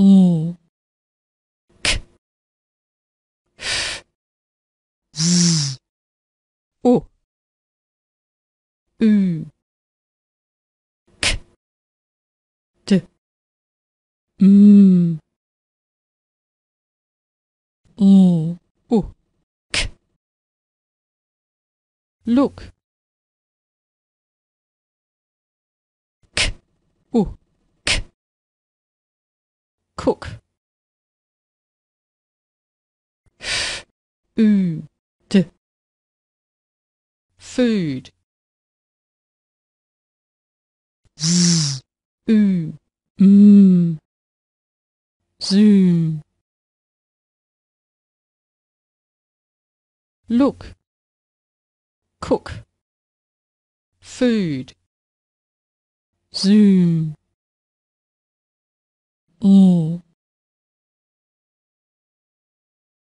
E K Z O U K D M E O K Look K O K Cook. F U D Food. Z U M Zoom Look. Cook. Food. Zoom 嗯